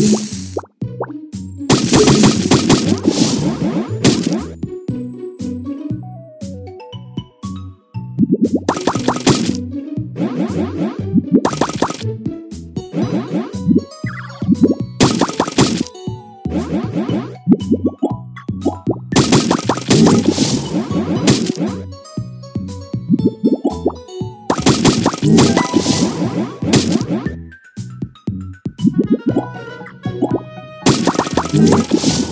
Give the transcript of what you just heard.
What?